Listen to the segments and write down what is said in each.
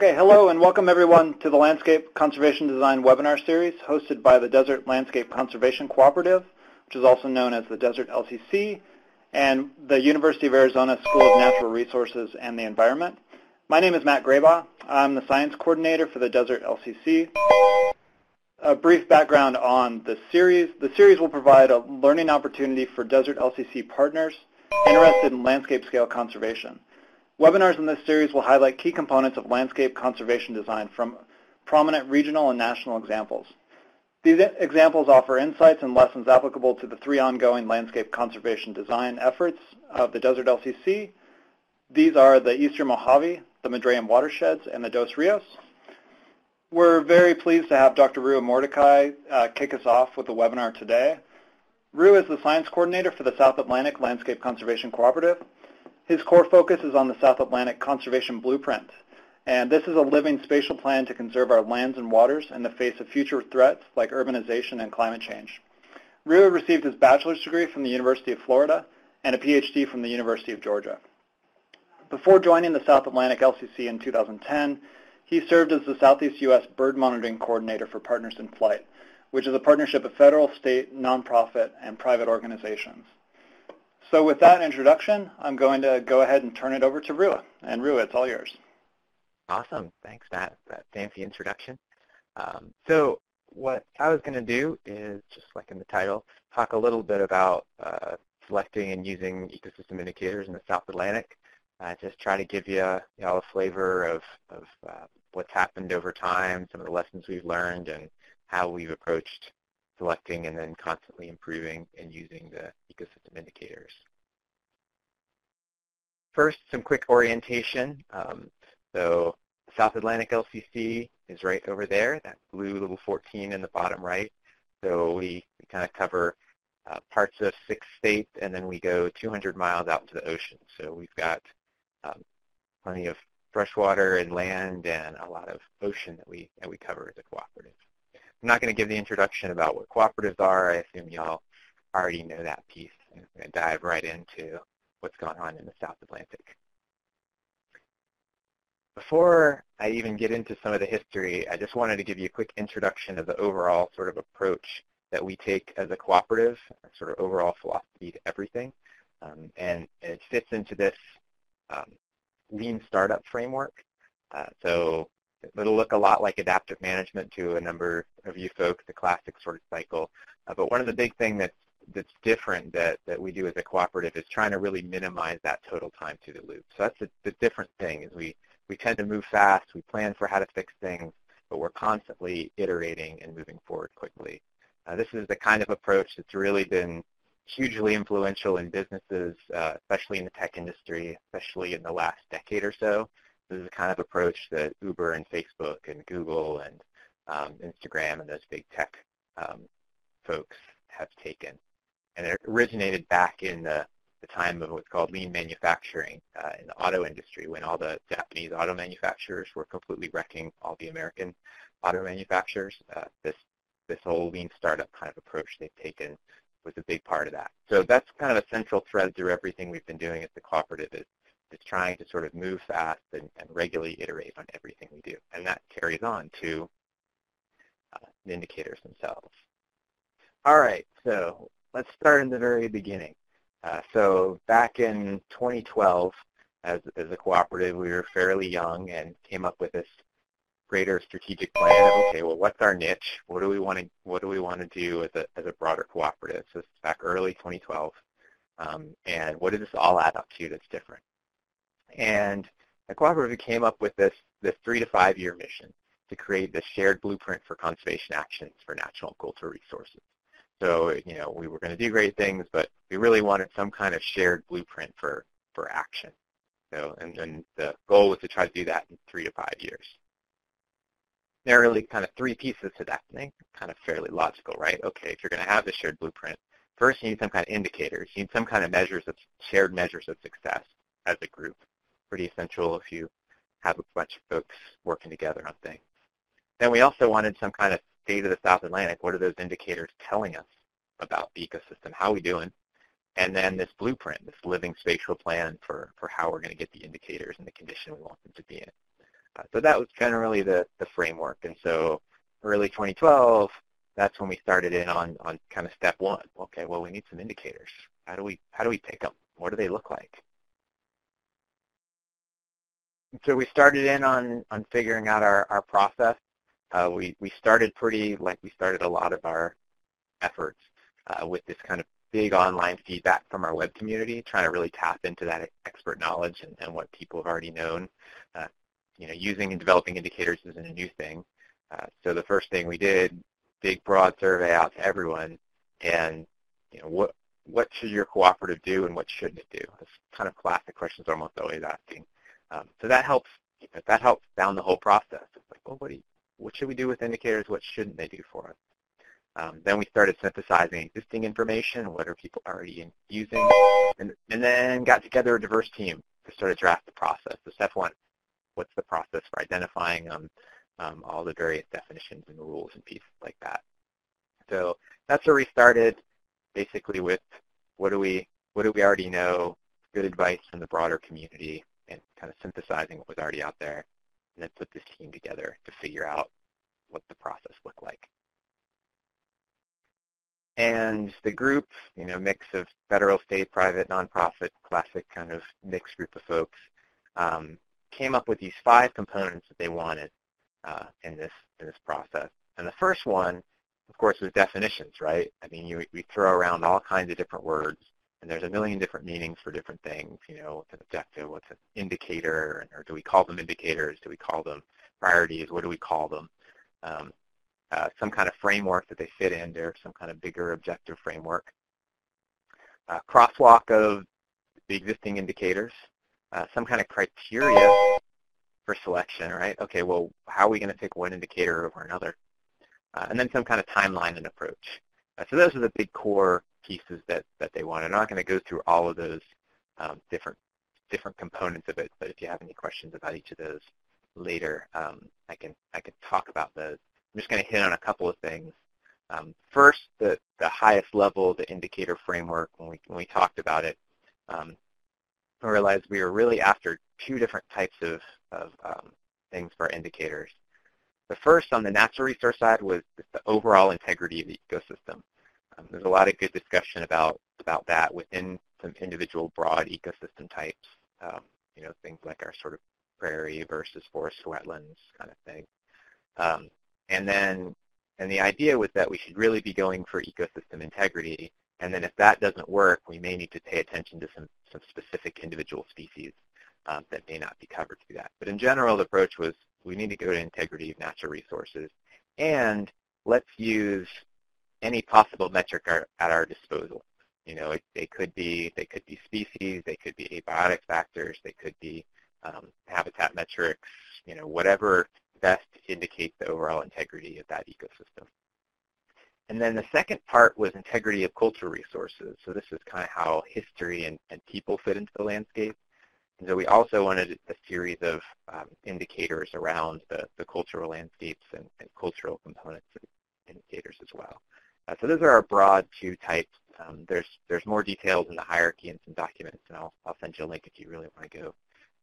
Okay, hello and welcome everyone to the Landscape Conservation Design webinar series hosted by the Desert Landscape Conservation Cooperative, which is also known as the Desert LCC, and the University of Arizona School of Natural Resources and the Environment. My name is Matt Grabau. I'm the science coordinator for the Desert LCC. A brief background on the series. The series will provide a learning opportunity for Desert LCC partners interested in landscape scale conservation. Webinars in this series will highlight key components of landscape conservation design from prominent regional and national examples. These examples offer insights and lessons applicable to the three ongoing landscape conservation design efforts of the Desert LCC. These are the Eastern Mojave, the Madrean watersheds, and the Dos Rios. We're very pleased to have Dr. Rua Mordecai uh, kick us off with the webinar today. Rua is the science coordinator for the South Atlantic Landscape Conservation Cooperative. His core focus is on the South Atlantic Conservation Blueprint, and this is a living spatial plan to conserve our lands and waters in the face of future threats like urbanization and climate change. Rua received his bachelor's degree from the University of Florida and a PhD from the University of Georgia. Before joining the South Atlantic LCC in 2010, he served as the Southeast U.S. Bird Monitoring Coordinator for Partners in Flight, which is a partnership of federal, state, nonprofit, and private organizations. So with that introduction, I'm going to go ahead and turn it over to Rua. And Rua, it's all yours. Awesome. Thanks, Matt, for that fancy introduction. Um, so what I was going to do is, just like in the title, talk a little bit about uh, selecting and using ecosystem indicators in the South Atlantic. Uh, just try to give you, you know, a flavor of, of uh, what's happened over time, some of the lessons we've learned, and how we've approached selecting and then constantly improving and using the ecosystem indicators. First, some quick orientation. Um, so South Atlantic LCC is right over there, that blue little 14 in the bottom right. So we, we kind of cover uh, parts of six states, and then we go 200 miles out to the ocean. So we've got um, plenty of freshwater and land and a lot of ocean that we, that we cover as a cooperative. I'm not going to give the introduction about what cooperatives are. I assume y'all already know that piece. I'm going to dive right into what's going on in the South Atlantic. Before I even get into some of the history, I just wanted to give you a quick introduction of the overall sort of approach that we take as a cooperative, sort of overall philosophy to everything. Um, and it fits into this um, lean startup framework. Uh, so It'll look a lot like adaptive management to a number of you folks, the classic sort of cycle. Uh, but one of the big things that's, that's different that, that we do as a cooperative is trying to really minimize that total time to the loop. So that's the, the different thing is we, we tend to move fast, we plan for how to fix things, but we're constantly iterating and moving forward quickly. Uh, this is the kind of approach that's really been hugely influential in businesses, uh, especially in the tech industry, especially in the last decade or so. This is the kind of approach that Uber and Facebook and Google and um, Instagram and those big tech um, folks have taken. And it originated back in the, the time of what's called lean manufacturing uh, in the auto industry when all the Japanese auto manufacturers were completely wrecking all the American auto manufacturers. Uh, this, this whole lean startup kind of approach they've taken was a big part of that. So that's kind of a central thread through everything we've been doing at the cooperative is is trying to sort of move fast and, and regularly iterate on everything we do. And that carries on to uh, the indicators themselves. All right, so let's start in the very beginning. Uh, so back in 2012, as, as a cooperative, we were fairly young and came up with this greater strategic plan of, okay, well, what's our niche? What do we want to, what do we want to do as a, as a broader cooperative? So this is back early 2012. Um, and what does this all add up to that's different? And the cooperative came up with this, this three to five year mission to create this shared blueprint for conservation actions for natural and cultural resources. So, you know, we were going to do great things, but we really wanted some kind of shared blueprint for, for action. So, and, and the goal was to try to do that in three to five years. There are really kind of three pieces to that thing, kind of fairly logical, right? Okay, if you're going to have the shared blueprint, first you need some kind of indicators. You need some kind of measures of shared measures of success as a group pretty essential if you have a bunch of folks working together on things. Then we also wanted some kind of state of the South Atlantic. What are those indicators telling us about the ecosystem? How are we doing? And then this blueprint, this living spatial plan for, for how we're going to get the indicators and the condition we want them to be in. Uh, so that was generally the, the framework. And so early 2012, that's when we started in on, on kind of step one. Okay, well, we need some indicators. How do we, how do we pick them? What do they look like? So we started in on, on figuring out our, our process. Uh, we, we started pretty, like we started a lot of our efforts uh, with this kind of big online feedback from our web community, trying to really tap into that expert knowledge and, and what people have already known. Uh, you know, using and developing indicators isn't a new thing. Uh, so the first thing we did, big broad survey out to everyone, and you know, what what should your cooperative do and what shouldn't it do? It's kind of classic questions almost always asking. Um, so that helps you know, that helps down the whole process. It's like, well, what do you, what should we do with indicators? What shouldn't they do for us? Um, then we started synthesizing existing information, what are people already using, and, and then got together a diverse team to sort of draft the process. So step one, what's the process for identifying um, um, all the various definitions and rules and pieces like that. So that's where we started, basically with what do we what do we already know, good advice from the broader community, and kind of synthesizing what was already out there, and then put this team together to figure out what the process looked like. And the group, you know, mix of federal, state, private, nonprofit, classic kind of mixed group of folks, um, came up with these five components that they wanted uh, in this in this process. And the first one, of course, was definitions, right? I mean, you, we throw around all kinds of different words, and there's a million different meanings for different things. You know, what's an objective? What's an indicator? Or do we call them indicators? Do we call them priorities? What do we call them? Um, uh, some kind of framework that they fit into, some kind of bigger objective framework. Uh, crosswalk of the existing indicators, uh, some kind of criteria for selection, right? Okay, well, how are we going to pick one indicator over another? Uh, and then some kind of timeline and approach. Uh, so those are the big core pieces that, that they want. I'm not going to go through all of those um, different different components of it, but if you have any questions about each of those later, um, I can I can talk about those. I'm just going to hit on a couple of things. Um, first, the, the highest level, the indicator framework, when we, when we talked about it, um, I realized we were really after two different types of, of um, things for indicators. The first on the natural resource side was the overall integrity of the ecosystem. Um, there's a lot of good discussion about, about that within some individual broad ecosystem types, um, you know, things like our sort of prairie versus forest wetlands kind of thing. Um, and then, and the idea was that we should really be going for ecosystem integrity. And then if that doesn't work, we may need to pay attention to some, some specific individual species um, that may not be covered through that. But in general, the approach was we need to go to integrity of natural resources. And let's use any possible metric are, at our disposal. You know, it, they could be they could be species, they could be abiotic factors, they could be um, habitat metrics, you know, whatever best indicate the overall integrity of that ecosystem. And then the second part was integrity of cultural resources. So this is kind of how history and, and people fit into the landscape. And so we also wanted a series of um, indicators around the, the cultural landscapes and, and cultural components and indicators as well. Uh, so those are our broad two types. Um, there's there's more details in the hierarchy and some documents, and I'll I'll send you a link if you really want to go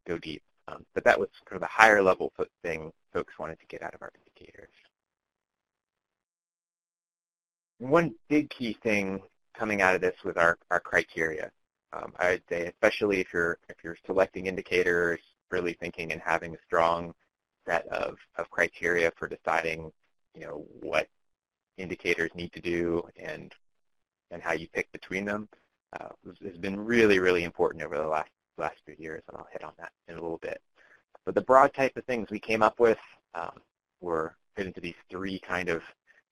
go deep. Um, but that was kind of the higher level thing folks wanted to get out of our indicators. One big key thing coming out of this was our, our criteria. Um, I'd say, especially if you're if you're selecting indicators, really thinking and having a strong set of, of criteria for deciding, you know, what indicators need to do and and how you pick between them uh, has been really, really important over the last last few years, and I'll hit on that in a little bit. But the broad type of things we came up with um, were fit into these three kind of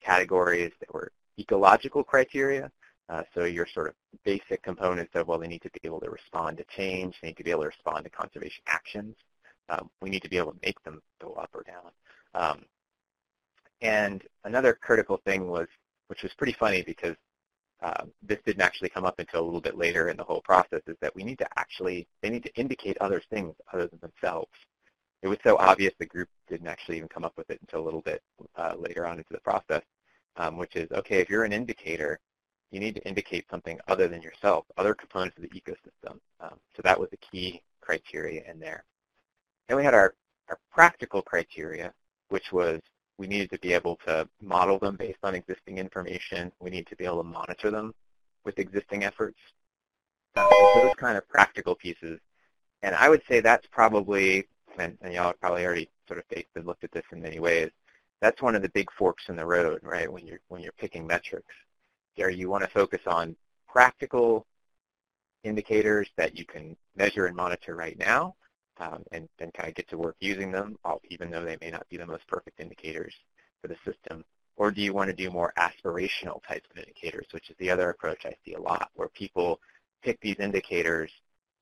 categories that were ecological criteria. Uh, so your sort of basic components of, well, they need to be able to respond to change. They need to be able to respond to conservation actions. Um, we need to be able to make them go up or down. Um, and another critical thing was, which was pretty funny because uh, this didn't actually come up until a little bit later in the whole process, is that we need to actually, they need to indicate other things other than themselves. It was so obvious the group didn't actually even come up with it until a little bit uh, later on into the process, um, which is, okay, if you're an indicator, you need to indicate something other than yourself, other components of the ecosystem. Um, so that was a key criteria in there. Then we had our our practical criteria, which was we needed to be able to model them based on existing information. We need to be able to monitor them with existing efforts. Uh, those kind of practical pieces. And I would say that's probably, and, and y'all probably already sort of faced and looked at this in many ways, that's one of the big forks in the road, right, when you're, when you're picking metrics. There you want to focus on practical indicators that you can measure and monitor right now, and then kind of get to work using them, even though they may not be the most perfect indicators for the system? Or do you want to do more aspirational types of indicators, which is the other approach I see a lot, where people pick these indicators,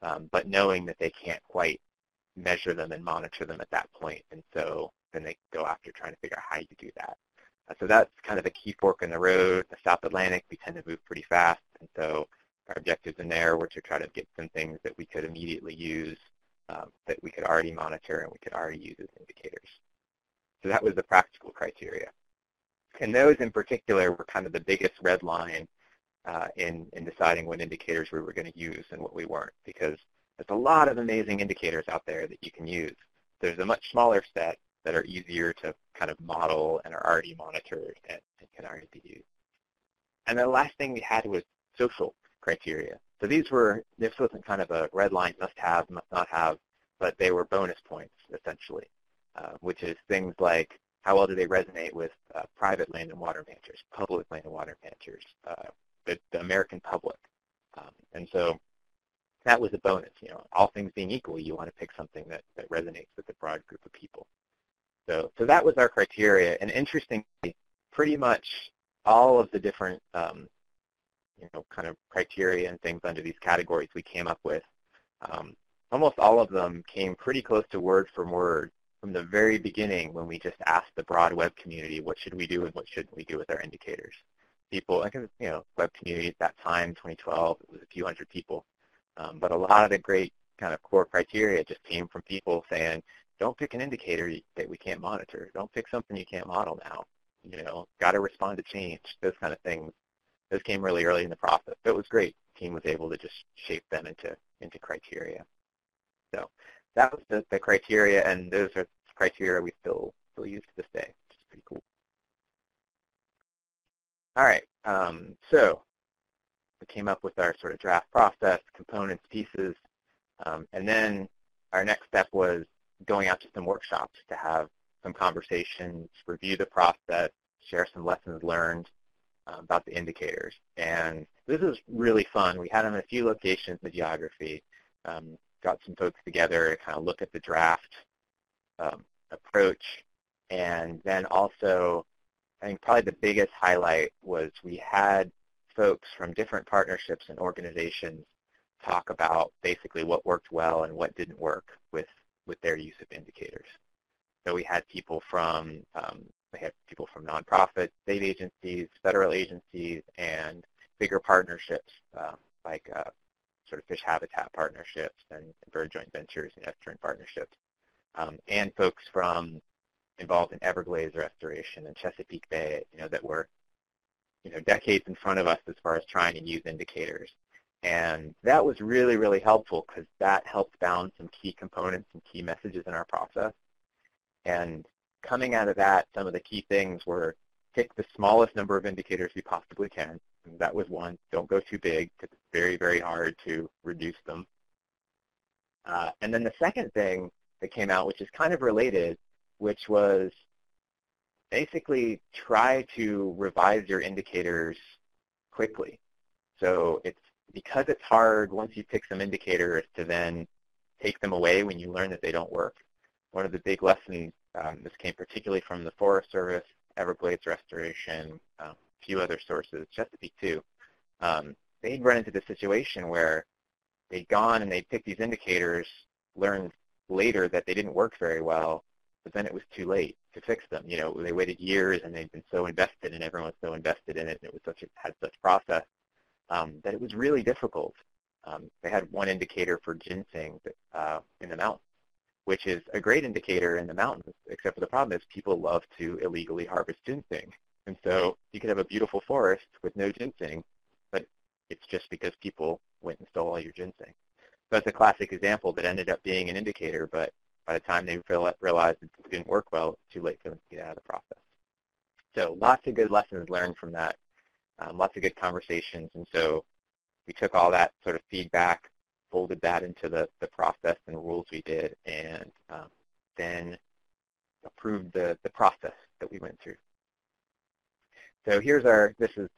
um, but knowing that they can't quite measure them and monitor them at that point, and so then they go after trying to figure out how you do that. Uh, so that's kind of a key fork in the road. The South Atlantic, we tend to move pretty fast, and so our objectives in there were to try to get some things that we could immediately use um, that we could already monitor and we could already use as indicators. So that was the practical criteria. And those in particular were kind of the biggest red line uh, in, in deciding what indicators we were going to use and what we weren't, because there's a lot of amazing indicators out there that you can use. There's a much smaller set that are easier to kind of model and are already monitored and, and can already be used. And the last thing we had was social criteria. So these were, this wasn't kind of a red line, must have, must not have, but they were bonus points, essentially, uh, which is things like how well do they resonate with uh, private land and water managers, public land and water managers, uh, the, the, American public. Um, and so that was a bonus. You know, all things being equal, you want to pick something that, that resonates with a broad group of people. So, so that was our criteria. And interestingly, pretty much all of the different um, you know, kind of criteria and things under these categories we came up with, um, almost all of them came pretty close to word for word from the very beginning when we just asked the broad web community what should we do and what shouldn't we do with our indicators. People, I guess, you know, web community at that time, 2012, it was a few hundred people. Um, but a lot of the great kind of core criteria just came from people saying, don't pick an indicator that we can't monitor. Don't pick something you can't model now. You know, got to respond to change, those kind of things those came really early in the process. But it was great. The team was able to just shape them into, into criteria. So that was the, the criteria, and those are criteria we still, still use to this day, which is pretty cool. All right, um, so we came up with our sort of draft process, components, pieces, um, and then our next step was going out to some workshops to have some conversations, review the process, share some lessons learned, about the indicators. And this is really fun. We had them in a few locations in the geography. Um, got some folks together to kind of look at the draft um, approach. And then also, I think probably the biggest highlight was we had folks from different partnerships and organizations talk about basically what worked well and what didn't work with, with their use of indicators. So we had people from um, we had people from nonprofits, state agencies, federal agencies, and bigger partnerships uh, like uh, sort of fish habitat partnerships and bird joint ventures and estuarine partnerships, um, and folks from involved in Everglades restoration and Chesapeake Bay, you know, that were, you know, decades in front of us as far as trying to use indicators. And that was really, really helpful because that helped bound some key components and key messages in our process. And coming out of that, some of the key things were pick the smallest number of indicators you possibly can. And that was one. Don't go too big because it's very, very hard to reduce them. Uh, and then the second thing that came out, which is kind of related, which was basically try to revise your indicators quickly. So it's because it's hard once you pick some indicators to then take them away when you learn that they don't work. One of the big lessons um, this came particularly from the Forest Service, Everglades Restoration, um, a few other sources, Chesapeake too. Um, they'd run into the situation where they'd gone and they'd picked these indicators, learned later that they didn't work very well, but then it was too late to fix them. You know, they waited years and they'd been so invested and everyone was so invested in it and it was such a, had such process um, that it was really difficult. Um, they had one indicator for ginseng uh, in the mountains which is a great indicator in the mountains, except for the problem is people love to illegally harvest ginseng. And so you could have a beautiful forest with no ginseng, but it's just because people went and stole all your ginseng. So that's a classic example that ended up being an indicator, but by the time they realized it didn't work well, it's too late for them to get out of the process. So lots of good lessons learned from that, um, lots of good conversations. And so we took all that sort of feedback, folded that into the, the process and rules we did, and um, then approved the, the process that we went through. So here's our, this is,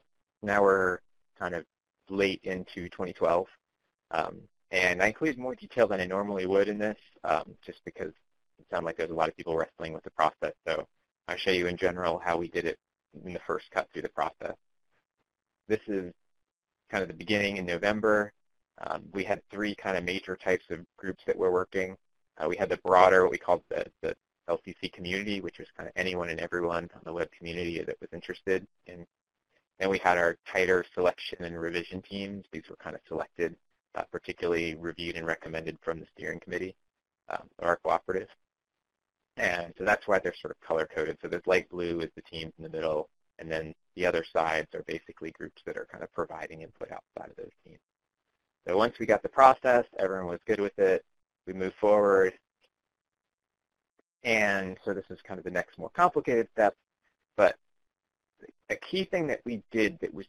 now we're kind of late into 2012. Um, and I included more detail than I normally would in this, um, just because it sounded like there's a lot of people wrestling with the process. So I'll show you in general how we did it in the first cut through the process. This is kind of the beginning in November. Um, we had three kind of major types of groups that were working. Uh, we had the broader, what we called the, the LCC community, which was kind of anyone and everyone on the web community that was interested in. Then we had our tighter selection and revision teams. These were kind of selected, uh, particularly reviewed and recommended from the steering committee um, of our cooperative. And so that's why they're sort of color-coded. So this light blue is the teams in the middle, and then the other sides are basically groups that are kind of providing input outside of those teams. So once we got the process, everyone was good with it. We moved forward. And so this is kind of the next more complicated step. But a key thing that we did that was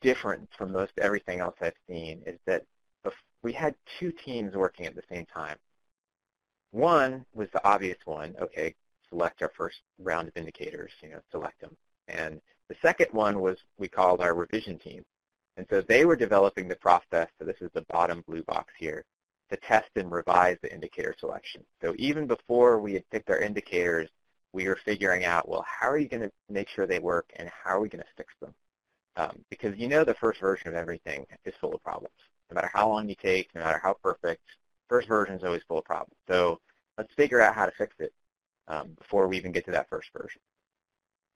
different from most everything else I've seen is that we had two teams working at the same time. One was the obvious one, okay, select our first round of indicators, you know, select them. And the second one was we called our revision team. And so they were developing the process, so this is the bottom blue box here, to test and revise the indicator selection. So even before we had picked our indicators, we were figuring out, well, how are you going to make sure they work and how are we going to fix them? Um, because you know the first version of everything is full of problems. No matter how long you take, no matter how perfect, first version is always full of problems. So let's figure out how to fix it um, before we even get to that first version.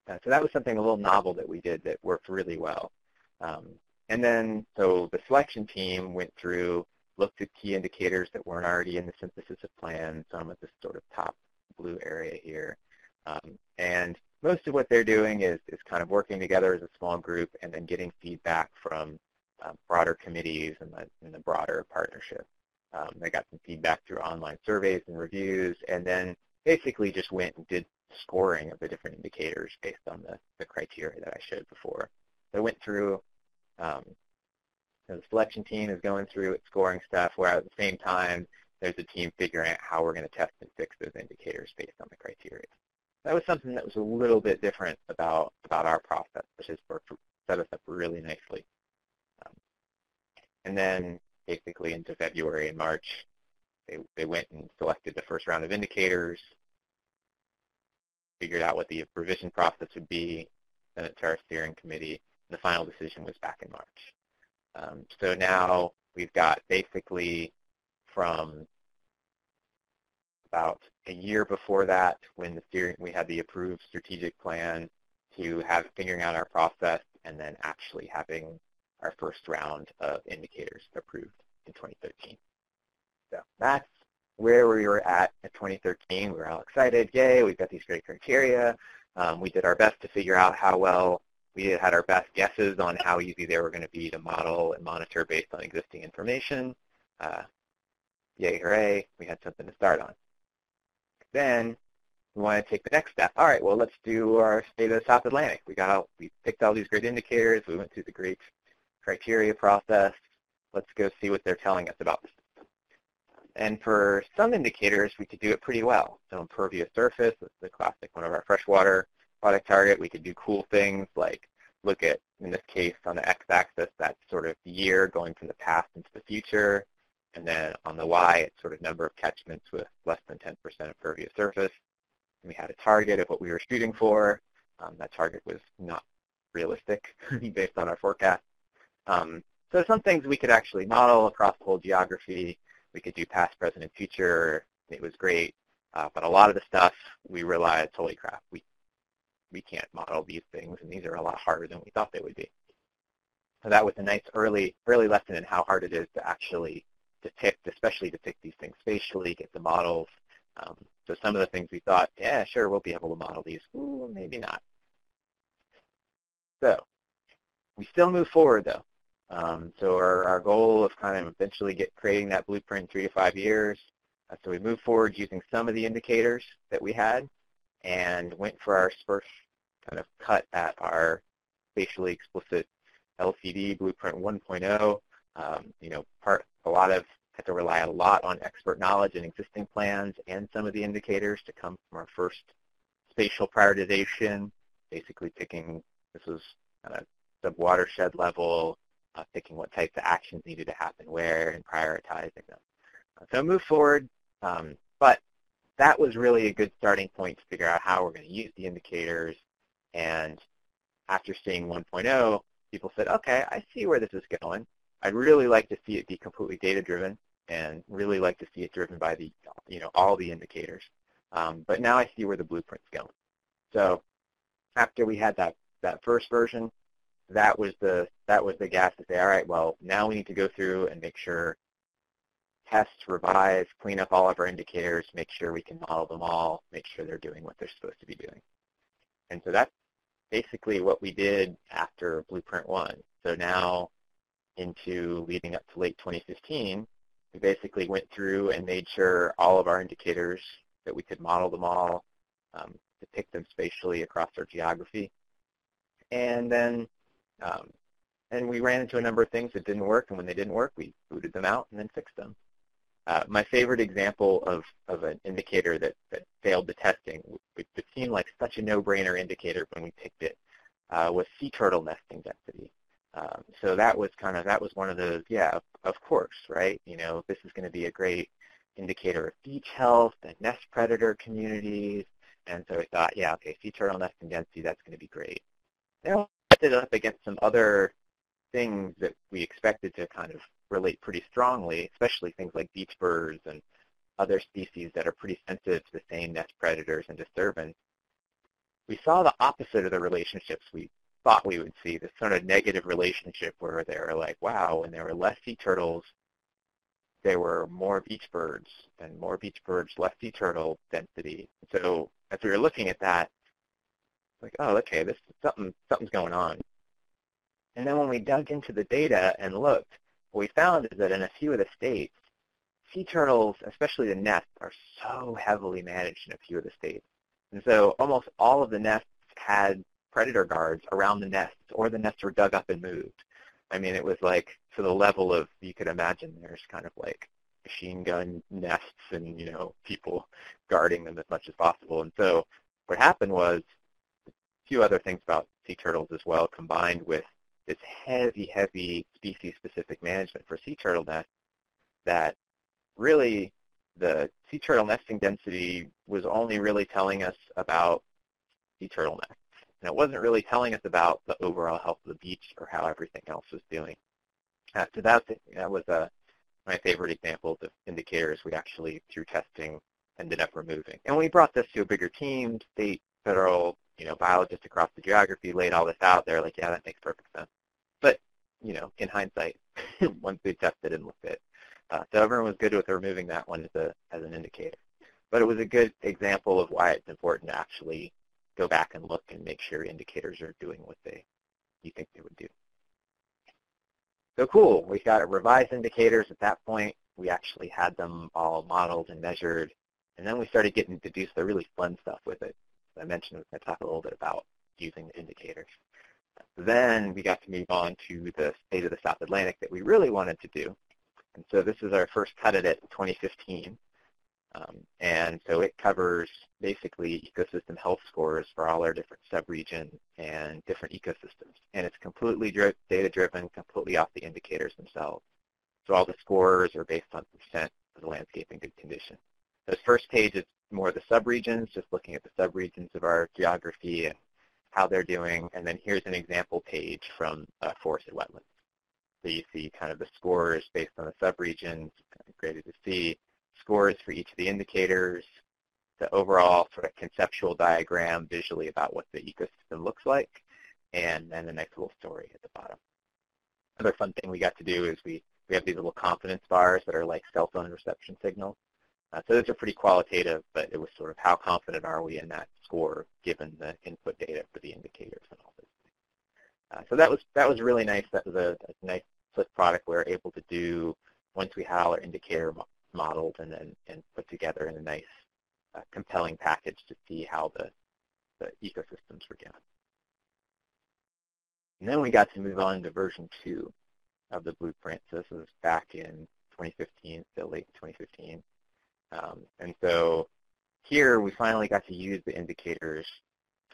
Uh, so that was something a little novel that we did that worked really well. Um, and then, so the selection team went through, looked at key indicators that weren't already in the synthesis of plans. So I'm at this sort of top blue area here. Um, and most of what they're doing is, is kind of working together as a small group and then getting feedback from uh, broader committees and the, and the broader partnership. Um, I got some feedback through online surveys and reviews, and then basically just went and did scoring of the different indicators based on the, the criteria that I showed before. They went through, um, the selection team is going through its scoring stuff, where at the same time, there's a team figuring out how we're going to test and fix those indicators based on the criteria. That was something that was a little bit different about, about our process, which has worked, set us up really nicely. Um, and then basically into February and March. They, they went and selected the first round of indicators, figured out what the revision process would be, sent it to our steering committee, the final decision was back in March. Um, so now we've got basically from about a year before that when the steering, we had the approved strategic plan to have figuring out our process and then actually having our first round of indicators approved in 2013. So that's where we were at in 2013. We were all excited. Yay, we've got these great criteria. Um, we did our best to figure out how well we had our best guesses on how easy they were going to be to model and monitor based on existing information. Uh, yay, hooray, we had something to start on. Then we want to take the next step. All right, well, let's do our state of the South Atlantic. We got all, we picked all these great indicators. We went through the great criteria process. Let's go see what they're telling us about system. And for some indicators, we could do it pretty well. So impervious surface, the classic one of our freshwater product target. We could do cool things like look at, in this case, on the x-axis, that's sort of year going from the past into the future. And then on the y, it's sort of number of catchments with less than 10% impervious surface. And we had a target of what we were shooting for. Um, that target was not realistic based on our forecast. Um, so some things we could actually model across the whole geography. We could do past, present, and future. It was great. Uh, but a lot of the stuff we realized, holy crap, we, we can't model these things, and these are a lot harder than we thought they would be. So that was a nice early, early lesson in how hard it is to actually depict, especially depict these things spatially, get the models. Um, so some of the things we thought, yeah, sure, we'll be able to model these. Ooh, maybe not. So we still move forward, though. Um, so our, our goal of kind of eventually get creating that blueprint in three to five years, Uh, so we move forward using some of the indicators that we had and went for our first kind of cut at our spatially explicit LCD Blueprint 1.0. Um, you know, part a lot of had to rely a lot on expert knowledge and existing plans and some of the indicators to come from our first spatial prioritization, basically picking, this was kind of sub-watershed level, uh, picking what types of actions needed to happen where and prioritizing them. So move forward, um, but that was really a good starting point to figure out how we're going to use the indicators. And after seeing 1.0, people said, okay, I see where this is going. I'd really like to see it be completely data-driven and really like to see it driven by the, you know, all the indicators. Um, but now I see where the blueprint's going. So after we had that, that first version, that was the that was the gas to say, all right, well, now we need to go through and make sure test, revise, clean up all of our indicators, make sure we can model them all, make sure they're doing what they're supposed to be doing. And so that's basically what we did after Blueprint 1. So now into leading up to late 2015, we basically went through and made sure all of our indicators that we could model them all, um, depict them spatially across our geography. And then um, and we ran into a number of things that didn't work, and when they didn't work, we booted them out and then fixed them. Uh, my favorite example of, of an indicator that, that failed the testing, which seemed like such a no-brainer indicator when we picked it, uh, was sea turtle nesting density. Um, so that was kind of, that was one of those, yeah, of, of course, right? You know, this is going to be a great indicator of beach health and nest predator communities. And so we thought, yeah, okay, sea turtle nesting density, that's going to be great. Now, it up against some other things that we expected to kind of relate pretty strongly, especially things like beach birds and other species that are pretty sensitive to the same nest predators and disturbance, we saw the opposite of the relationships we thought we would see, this sort of negative relationship where they were like, wow, when there were less sea turtles, there were more beach birds, and more beach birds, less sea turtle density. So as we were looking at that, like, oh, okay, this something something's going on. And then when we dug into the data and looked, what we found is that in a few of the states, sea turtles, especially the nests, are so heavily managed in a few of the states. And so almost all of the nests had predator guards around the nests, or the nests were dug up and moved. I mean, it was like to the level of, you could imagine there's kind of like machine gun nests and, you know, people guarding them as much as possible. And so what happened was a few other things about sea turtles as well, combined with this heavy, heavy species-specific management for sea turtle nests that really the sea turtle nesting density was only really telling us about sea turtle nests. And it wasn't really telling us about the overall health of the beach or how everything else was doing. Uh, so that, that was uh, my favorite example of indicators we actually, through testing, ended up removing. And we brought this to a bigger team, state, federal, you know, biologists across the geography laid all this out. They're like, yeah, that makes perfect sense you know, in hindsight, once we tested and looked at. Uh, so everyone was good with removing that one as, a, as an indicator. But it was a good example of why it's important to actually go back and look and make sure indicators are doing what they you think they would do. So cool, We've got revised indicators at that point. We actually had them all modeled and measured. And then we started getting to do the really fun stuff with it. As I mentioned, we're going to talk a little bit about using the indicators. Then we got to move on to the state of the South Atlantic that we really wanted to do. And so this is our first cut at it in 2015. Um, and so it covers basically ecosystem health scores for all our different subregions and different ecosystems. And it's completely data-driven, completely off the indicators themselves. So all the scores are based on percent of the landscape in good condition. This first page is more the subregions, just looking at the subregions of our geography and how they're doing, and then here's an example page from uh, forested wetlands. So you see kind of the scores based on the subregions, graded to see scores for each of the indicators, the overall sort of conceptual diagram visually about what the ecosystem looks like, and then a nice little story at the bottom. Another fun thing we got to do is we, we have these little confidence bars that are like cell phone reception signals. Uh, so those are pretty qualitative, but it was sort of how confident are we in that score given the input data for the indicators and all this. Uh, so that was that was really nice. That was a, a nice slick product we were able to do once we had all our indicator modeled and then and put together in a nice, uh, compelling package to see how the, the ecosystems were doing. And then we got to move on to version two of the blueprint. So this was back in 2015, still late 2015. Um, and so here we finally got to use the indicators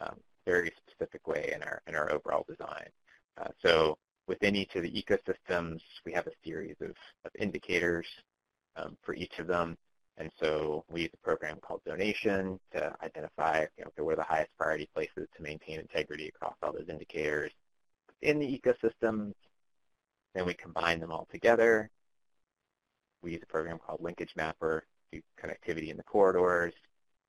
um, very specific way in our in our overall design. Uh, so within each of the ecosystems, we have a series of, of indicators um, for each of them. And so we use a program called Zonation to identify you know, where the highest priority places to maintain integrity across all those indicators in the ecosystems. Then we combine them all together. We use a program called Linkage Mapper connectivity in the corridors,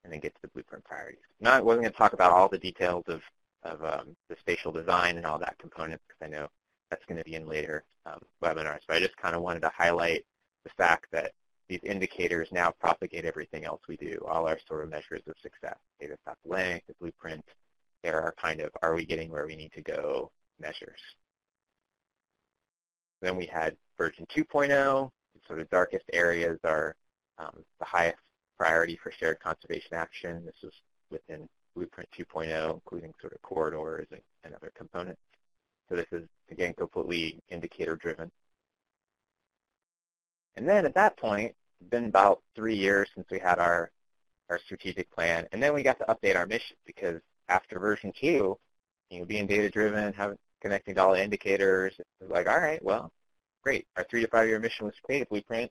and then get to the blueprint priorities. Now, I wasn't going to talk about all the details of, of um, the spatial design and all that component because I know that's going to be in later um, webinars, but I just kind of wanted to highlight the fact that these indicators now propagate everything else we do, all our sort of measures of success, data stop length, the blueprint, there are kind of, are we getting where we need to go measures. Then we had version 2.0, sort of darkest areas are um, the highest priority for shared conservation action. This is within Blueprint 2.0, including sort of corridors and, and other components. So this is, again, completely indicator-driven. And then at that point, it's been about three years since we had our, our strategic plan, and then we got to update our mission because after version 2, you know, being data-driven, having connecting to all the indicators, it was like, all right, well, great. Our three to five-year mission was to create a blueprint.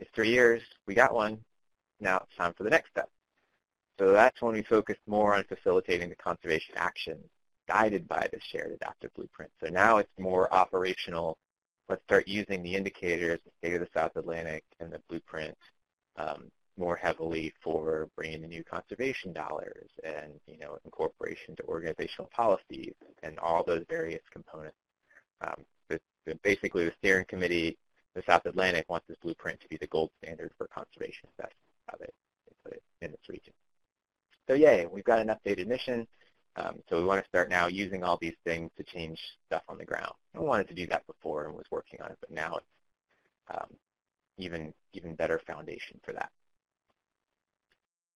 It's three years. We got one. Now it's time for the next step. So that's when we focused more on facilitating the conservation action guided by the shared adaptive blueprint. So now it's more operational. Let's start using the indicators, the state of the South Atlantic and the blueprint um, more heavily for bringing in new conservation dollars and you know incorporation to organizational policies and all those various components. Um, the, the, basically, the steering committee, the South Atlantic, wants this blueprint to be the gold standard for conservation investment. Put it in this region. So yay, we've got an updated mission. Um, so we want to start now using all these things to change stuff on the ground. I wanted to do that before and was working on it, but now it's um, even even better foundation for that.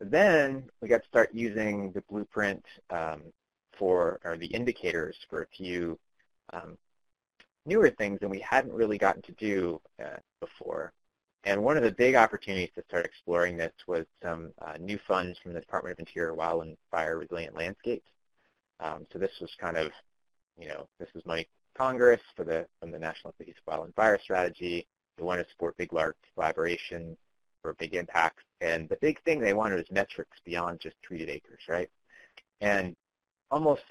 Then we got to start using the blueprint um, for, or the indicators for a few um, newer things that we hadn't really gotten to do uh, before. And one of the big opportunities to start exploring this was some uh, new funds from the Department of Interior wild fire Resilient Landscapes. Um, so this was kind of, you know, this was money Congress for the from the National Cohesive Wildland Fire Strategy. They wanted to support big large collaboration for big impacts. And the big thing they wanted was metrics beyond just treated acres, right? And almost,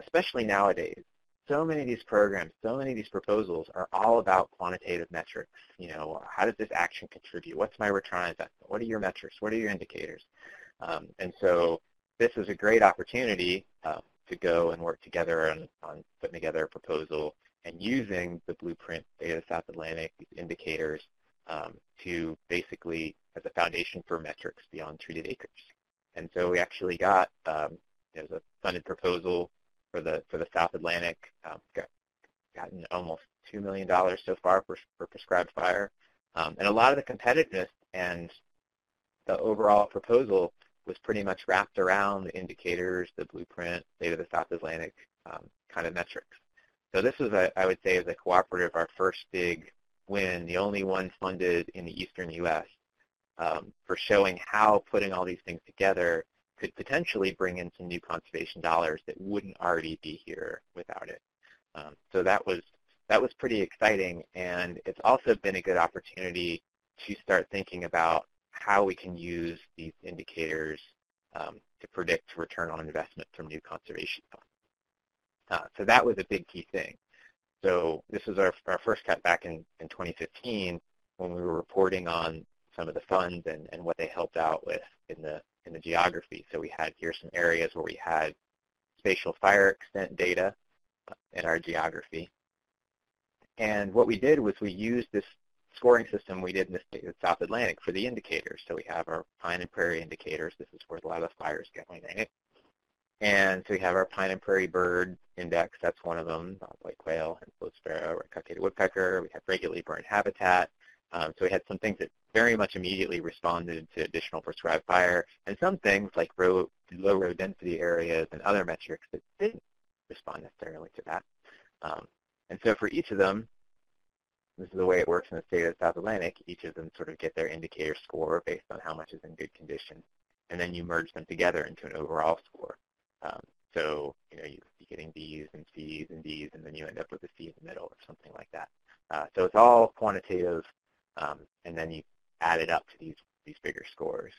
especially nowadays, so many of these programs, so many of these proposals are all about quantitative metrics. You know, how does this action contribute? What's my return on investment? What are your metrics? What are your indicators? Um, and so this is a great opportunity uh, to go and work together on, on putting together a proposal and using the blueprint data South Atlantic, indicators, um, to basically as a foundation for metrics beyond treated acres. And so we actually got um, there's a funded proposal for the for the South Atlantic. Um, got, gotten almost two million dollars so far for, for prescribed fire, um, and a lot of the competitiveness and the overall proposal was pretty much wrapped around the indicators, the blueprint, state of the South Atlantic um, kind of metrics. So this was, a, I would say, as a cooperative, our first big win, the only one funded in the eastern U.S. Um, for showing how putting all these things together could potentially bring in some new conservation dollars that wouldn't already be here without it. Um, so that was that was pretty exciting, and it's also been a good opportunity to start thinking about how we can use these indicators um, to predict return on investment from new conservation funds. Uh, so that was a big key thing. So this was our, our first cut back in, in 2015 when we were reporting on some of the funds and, and what they helped out with in the in the geography. So we had here some areas where we had spatial fire extent data in our geography. And what we did was we used this scoring system we did in the state of South Atlantic for the indicators. So we have our pine and prairie indicators. This is where a lot of the fires going, right? And so we have our pine and prairie bird index. That's one of them, white quail, and blue sparrow, red cockaded woodpecker. We have regularly burned habitat. Um, so we had some things that very much immediately responded to additional prescribed fire, and some things like row, low row density areas and other metrics that didn't respond necessarily to that. Um, and so for each of them, this is the way it works in the state of South Atlantic, each of them sort of get their indicator score based on how much is in good condition, and then you merge them together into an overall score. Um, so, you know, you'd be getting B's and C's and D's, and then you end up with a C in the middle or something like that. Uh, so it's all quantitative, um, and then you add it up to these, these bigger scores.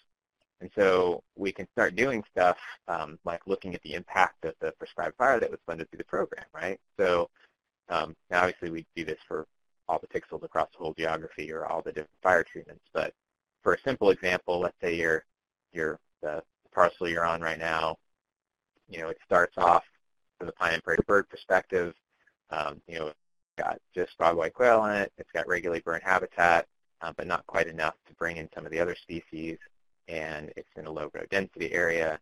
And so we can start doing stuff um, like looking at the impact of the prescribed fire that was funded through the program, right? So um, now obviously we do this for all the pixels across the whole geography or all the different fire treatments. But for a simple example, let's say you're, you're the parcel you're on right now, you know, it starts off from the pine and prairie bird perspective. Um, you know, it's got just bobwhite quail in it. It's got regularly burned habitat, uh, but not quite enough to bring in some of the other species. And it's in a low road density area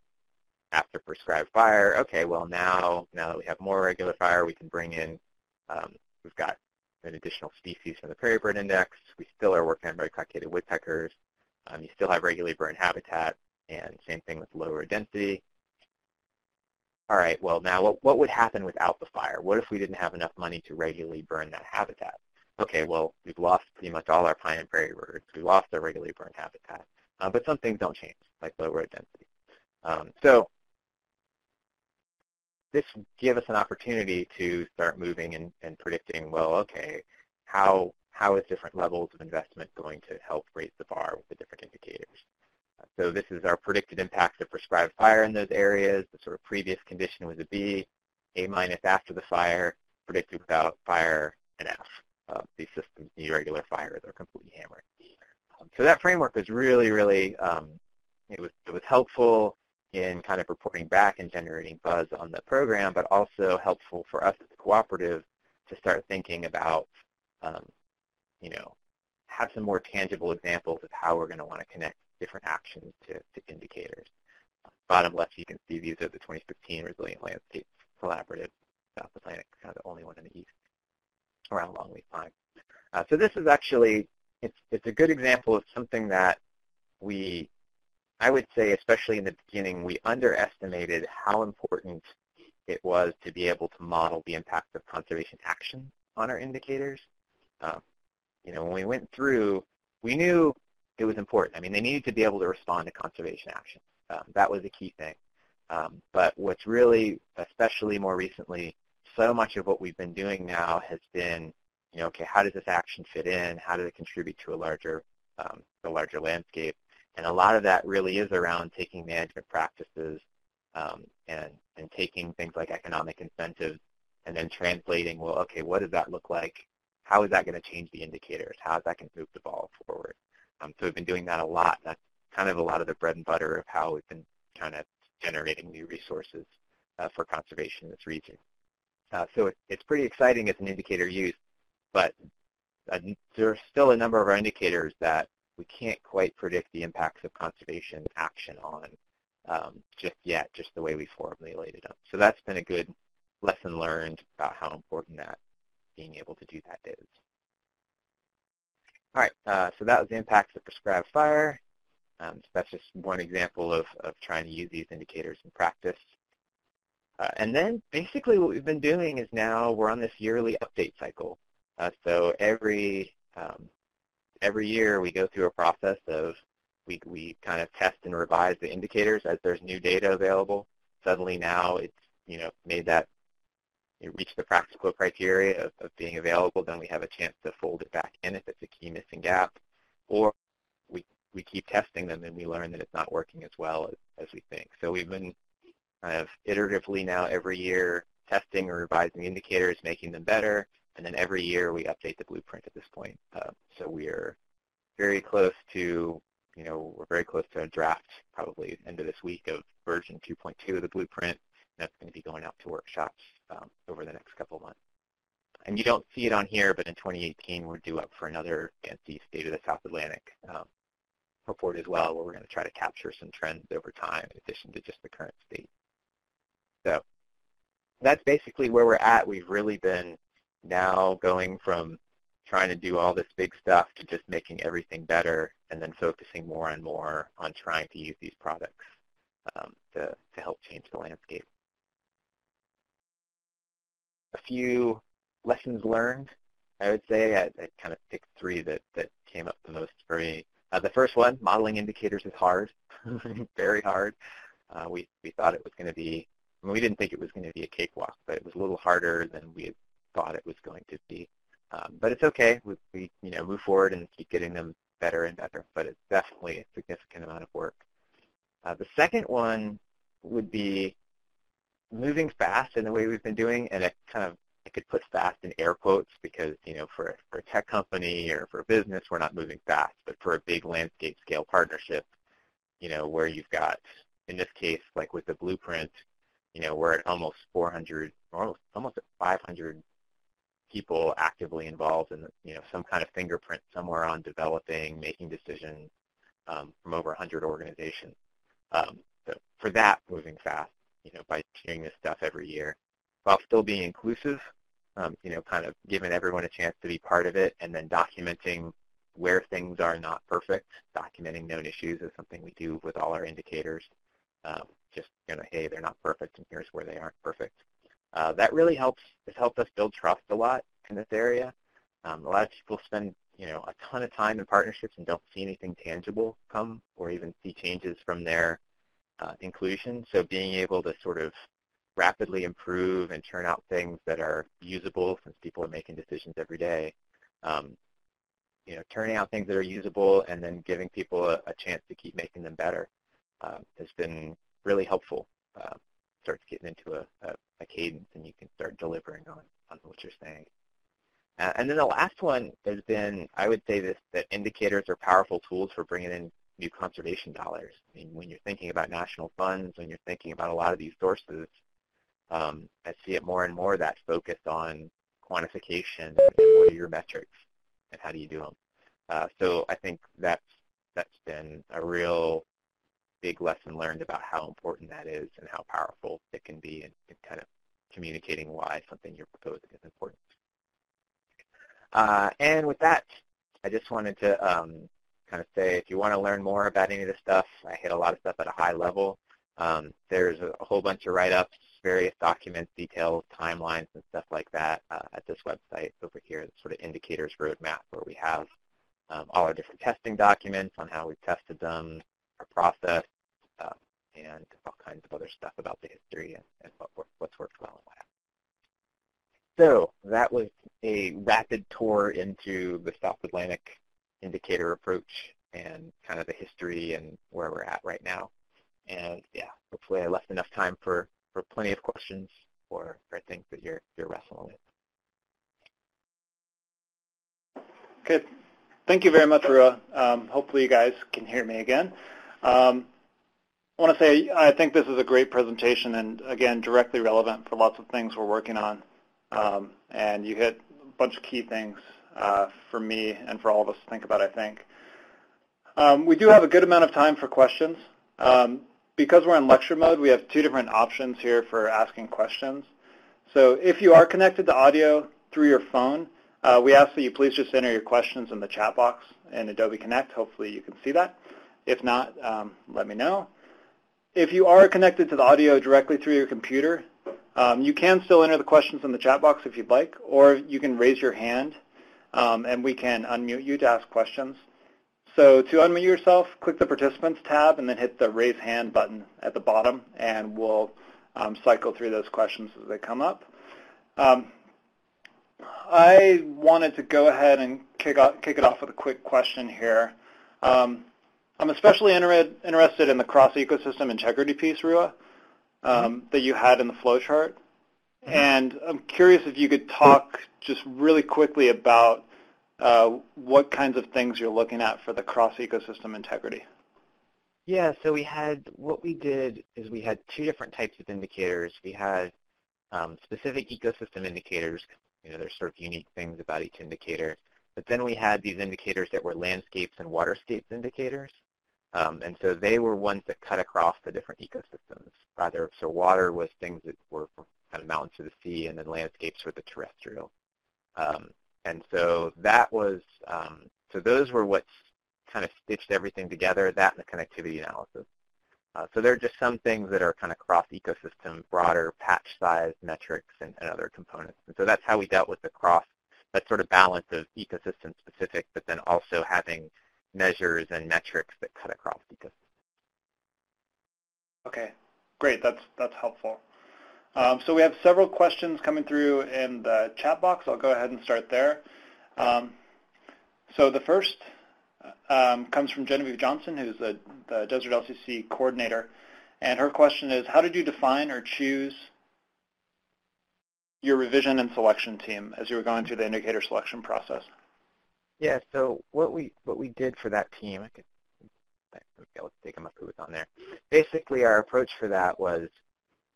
after prescribed fire. Okay, well now, now that we have more regular fire, we can bring in, um, we've got an additional species from the prairie bird index. We still are working on red cockaded woodpeckers. Um, you still have regularly burned habitat, and same thing with lower density. All right, well now what, what would happen without the fire? What if we didn't have enough money to regularly burn that habitat? Okay, well, we've lost pretty much all our pine and prairie birds. We lost our regularly burned habitat. Uh, but some things don't change, like low road density. Um, so this give us an opportunity to start moving and, and predicting, well, okay, how, how is different levels of investment going to help raise the bar with the different indicators? So this is our predicted impact of prescribed fire in those areas. The sort of previous condition was a B, A minus after the fire, predicted without fire, an F. These systems need regular fire; they're completely hammered. Um, so that framework was really, really, um, it was it was helpful in kind of reporting back and generating buzz on the program, but also helpful for us as a cooperative to start thinking about, um, you know, have some more tangible examples of how we're going to want to connect different actions to, to indicators. Bottom left, you can see these are the 2015 Resilient Landscapes Collaborative, South Atlantic, kind of the only one in the east, around Longleaf Pine. Uh, so this is actually, it's, it's a good example of something that we, I would say, especially in the beginning, we underestimated how important it was to be able to model the impact of conservation action on our indicators. Um, you know, when we went through, we knew it was important. I mean, they needed to be able to respond to conservation action. Um, that was a key thing. Um, but what's really, especially more recently, so much of what we've been doing now has been, you know, okay, how does this action fit in? How does it contribute to a larger, um, larger landscape? And a lot of that really is around taking management practices um, and, and taking things like economic incentives and then translating, well, okay, what does that look like? How is that going to change the indicators? How is that going to move the ball forward? Um, so we've been doing that a lot. That's kind of a lot of the bread and butter of how we've been kind of generating new resources uh, for conservation in this region. Uh, so it, it's pretty exciting as an indicator use, but uh, there are still a number of our indicators that we can't quite predict the impacts of conservation action on um, just yet, just the way we formulated them. So that's been a good lesson learned about how important that being able to do that is. All right, uh, so that was the impacts of prescribed fire. Um, so that's just one example of, of trying to use these indicators in practice. Uh, and then basically what we've been doing is now we're on this yearly update cycle. Uh, so every um, every year we go through a process of we, we kind of test and revise the indicators as there's new data available. Suddenly now it's you know made that reach the practical criteria of, of being available, then we have a chance to fold it back in if it's a key missing gap. Or we, we keep testing them and we learn that it's not working as well as, as we think. So we've been kind of iteratively now every year testing or revising indicators, making them better, and then every year we update the blueprint at this point. Uh, so we are very close to, you know, we're very close to a draft probably end of this week of version 2.2 of the blueprint. That's going to be going out to workshops um, over the next couple months. And you don't see it on here, but in 2018 we're due up for another ANSI State of the South Atlantic um, report as well, where we're going to try to capture some trends over time in addition to just the current state. So that's basically where we're at. We've really been now going from trying to do all this big stuff to just making everything better and then focusing more and more on trying to use these products um, to, to help change the landscape. A few lessons learned, I would say. I, I kind of picked three that, that came up the most for me. Uh, the first one, modeling indicators is hard, very hard. Uh, we, we thought it was going to be, We didn't think it was going to be a cakewalk, but it was a little harder than we had thought it was going to be. Um, but it's okay. We, we, you know, move forward and keep getting them better and better, but it's definitely a significant amount of work. Uh, the second one would be moving fast in the way we've been doing, and it kind of I could put fast in air quotes because you know for for a tech company or for a business we're not moving fast, but for a big landscape scale partnership, you know where you've got in this case like with the blueprint, you know we're at almost 400, almost almost at 500 people actively involved in you know some kind of fingerprint somewhere on developing, making decisions um, from over 100 organizations. Um, so for that, moving fast, you know, by sharing this stuff every year, while still being inclusive, um, you know, kind of giving everyone a chance to be part of it, and then documenting where things are not perfect. Documenting known issues is something we do with all our indicators. Um, just, you know, hey, they're not perfect, and here's where they aren't perfect. Uh, that really helps. Has helped us build trust a lot in this area. Um, a lot of people spend you know a ton of time in partnerships and don't see anything tangible come or even see changes from their uh, inclusion. So being able to sort of rapidly improve and churn out things that are usable since people are making decisions every day. Um, you know, turning out things that are usable and then giving people a, a chance to keep making them better uh, has been really helpful. Uh, starts getting into a, a, a cadence and you can start delivering on, on what you're saying. Uh, and then the last one has been, I would say this, that indicators are powerful tools for bringing in new conservation dollars. I mean, when you're thinking about national funds, when you're thinking about a lot of these sources, um, I see it more and more that focus on quantification and what are your metrics and how do you do them. Uh, so I think that's that's been a real big lesson learned about how important that is and how powerful it can be in, in kind of communicating why something you're proposing is important. Uh, and with that, I just wanted to um, kind of say if you want to learn more about any of this stuff, I hit a lot of stuff at a high level. Um, there's a whole bunch of write-ups, various documents, details, timelines, and stuff like that uh, at this website over here, the sort of indicators roadmap, where we have um, all our different testing documents on how we've tested them, our process, uh, and all kinds of other stuff about the history and, and what, what's worked well and what So that was a rapid tour into the South Atlantic indicator approach and kind of the history and where we're at right now. And yeah, hopefully I left enough time for, for plenty of questions or for things that you're, you're wrestling with. Okay. Thank you very much, Rua. Um, hopefully you guys can hear me again. Um, I want to say I think this is a great presentation and, again, directly relevant for lots of things we're working on. Um, and you hit a bunch of key things uh, for me and for all of us to think about, I think. Um, we do have a good amount of time for questions. Um, because we're in lecture mode, we have two different options here for asking questions. So if you are connected to audio through your phone, uh, we ask that you please just enter your questions in the chat box in Adobe Connect. Hopefully you can see that. If not, um, let me know. If you are connected to the audio directly through your computer, um, you can still enter the questions in the chat box if you'd like, or you can raise your hand um, and we can unmute you to ask questions. So to unmute yourself, click the Participants tab and then hit the Raise Hand button at the bottom, and we'll um, cycle through those questions as they come up. Um, I wanted to go ahead and kick, off, kick, it off with a quick question here. Um, I'm especially inter interested in the cross-ecosystem integrity piece, Rua, um, that you had in the flowchart. Mm-hmm. And I'm curious if you could talk just really quickly about uh, what kinds of things you're looking at for the cross-ecosystem integrity. Yeah, so we had, what we did is we had two different types of indicators. We had um, specific ecosystem indicators, you know, there's sort of unique things about each indicator. But then we had these indicators that were landscapes and waterscapes indicators. Um, and so they were ones that cut across the different ecosystems. Rather, so water was things that were kind of mountains to the sea, and then landscapes were the terrestrial. Um, and so that was, um, so those were what kind of stitched everything together, that and the connectivity analysis. Uh, so there are just some things that are kind of cross-ecosystem, broader patch size metrics and, and, other components. And so that's how we dealt with the cross, that sort of balance of ecosystem specific, but then also having measures and metrics that cut across ecosystems. Okay, great. That's, that's helpful. Um, so we have several questions coming through in the chat box. I'll go ahead and start there. Um, so the first um, comes from Genevieve Johnson, who's the, the Desert LCC coordinator. And her question is, how did you define or choose your revision and selection team as you were going through the indicator selection process? Yeah, so what we what we did for that team, I could, okay, let's take them up who was on there. Basically, our approach for that was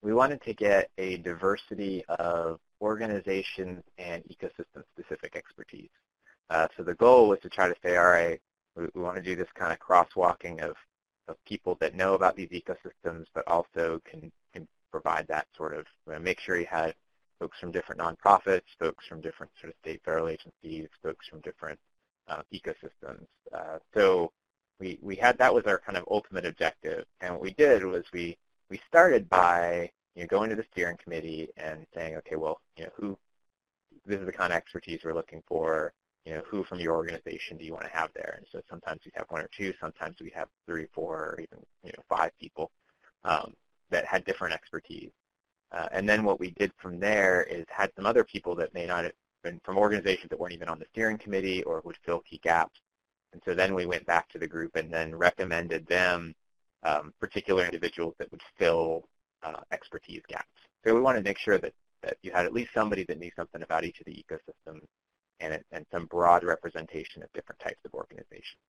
we wanted to get a diversity of organizations and ecosystem-specific expertise. Uh, so the goal was to try to say, all right, we, we want to do this kind of crosswalking of, of people that know about these ecosystems, but also can, can provide that sort of, you know, make sure you had folks from different nonprofits, folks from different sort of state federal agencies, folks from different ecosystems. Uh, so we, we had, that was our kind of ultimate objective. And what we did was we, we started by you know, going to the steering committee and saying, okay, well, you know, who, this is the kind of expertise we're looking for you know, who from your organization do you want to have there? And so sometimes we have one or two, sometimes we have three, four, or even you know five people um, that had different expertise. Uh, and then what we did from there is had some other people that may not from organizations that weren't even on the steering committee or would fill key gaps. And so then we went back to the group and then recommended them um, particular individuals that would fill uh, expertise gaps. So we wanted to make sure that, that you had at least somebody that knew something about each of the ecosystems and, and some broad representation of different types of organizations.